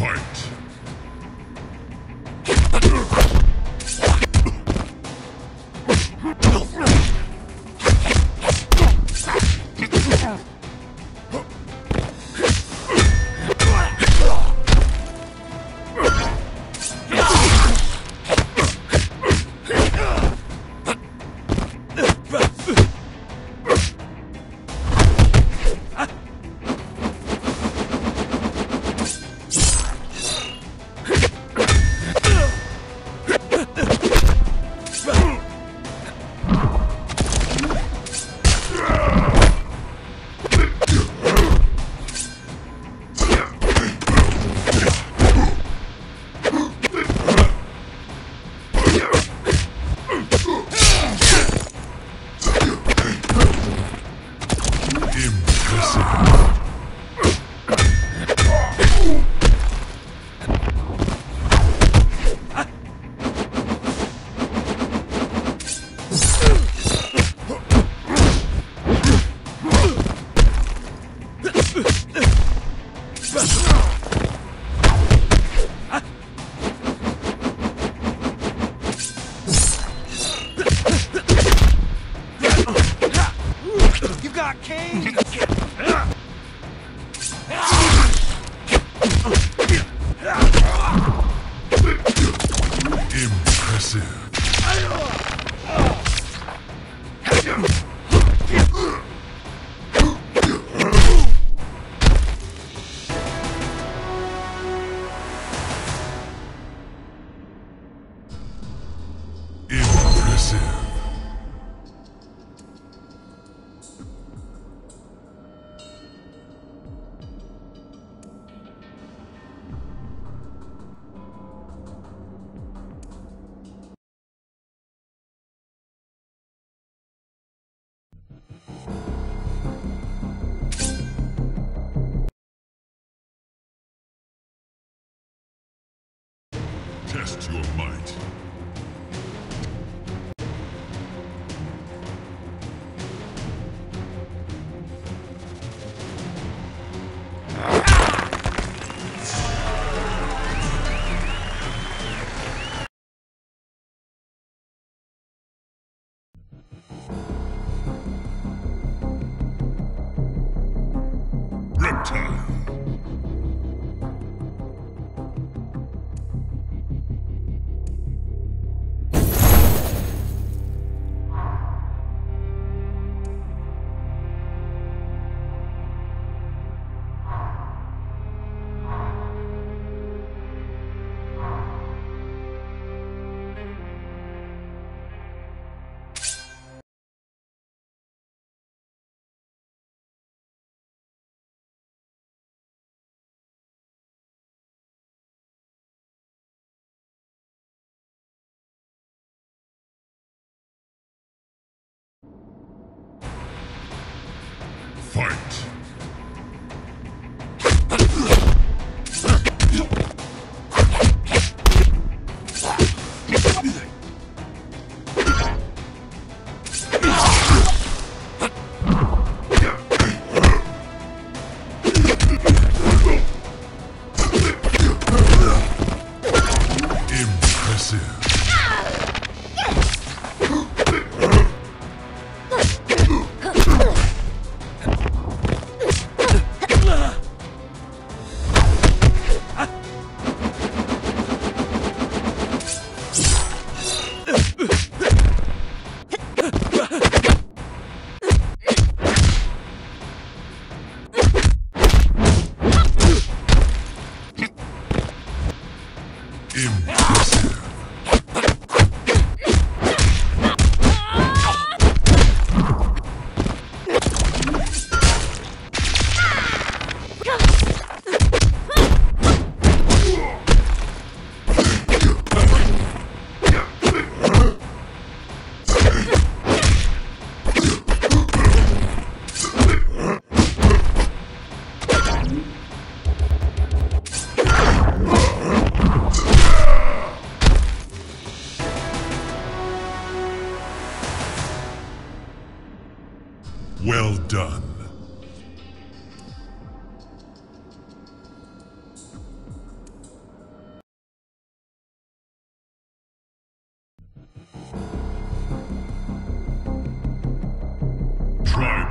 Fight!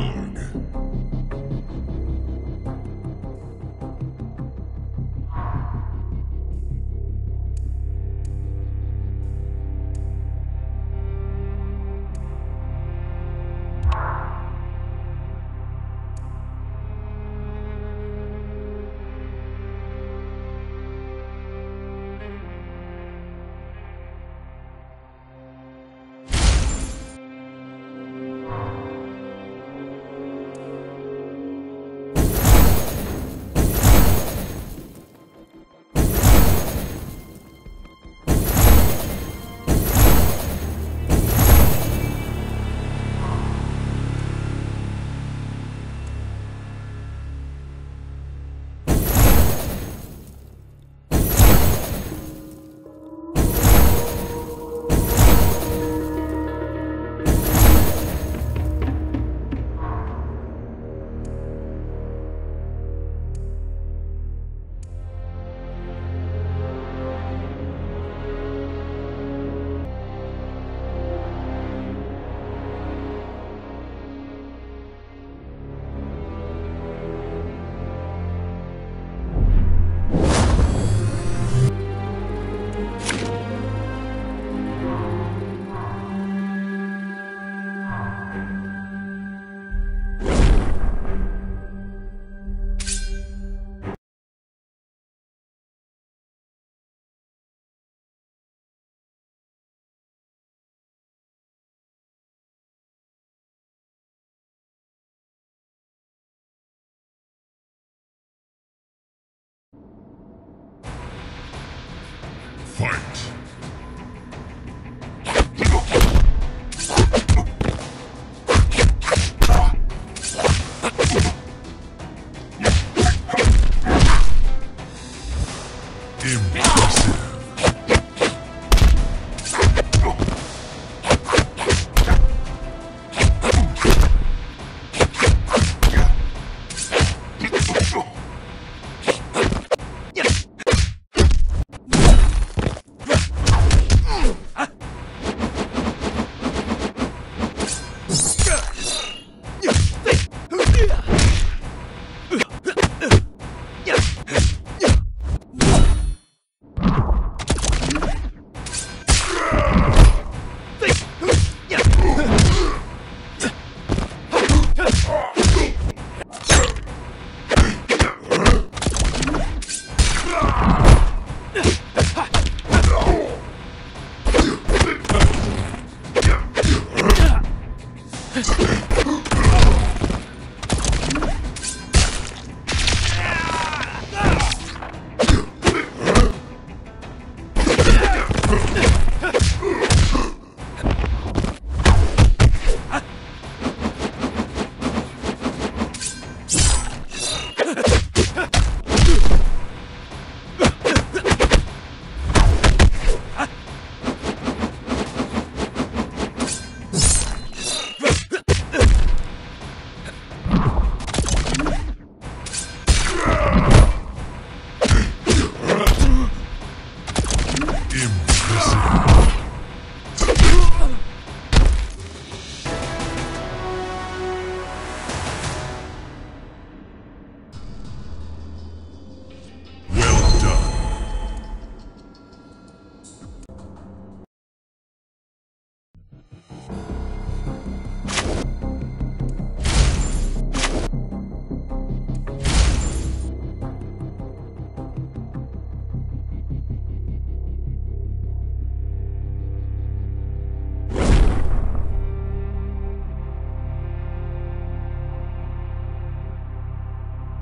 Borg.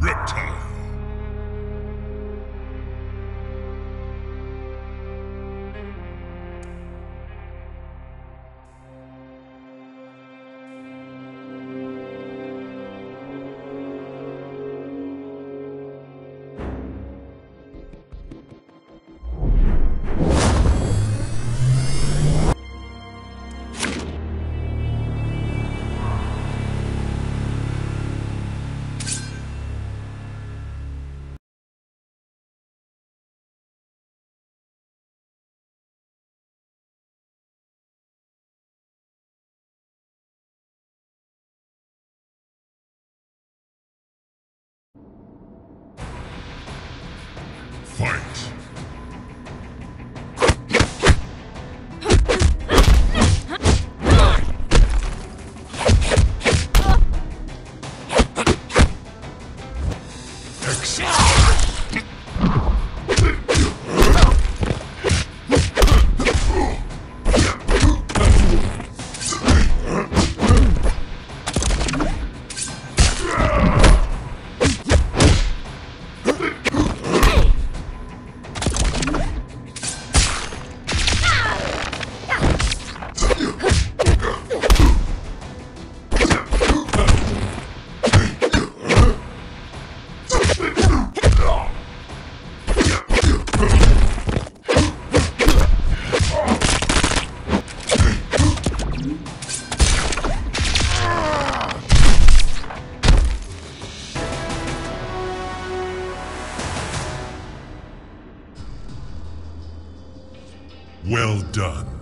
Reptile. Fight. Done.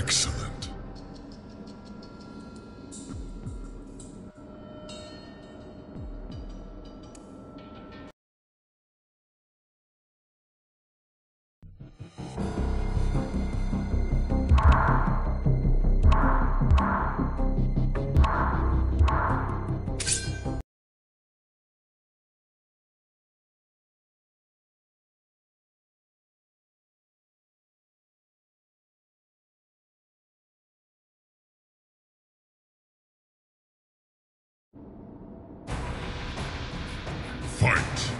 Excellent. Fight.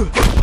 Good.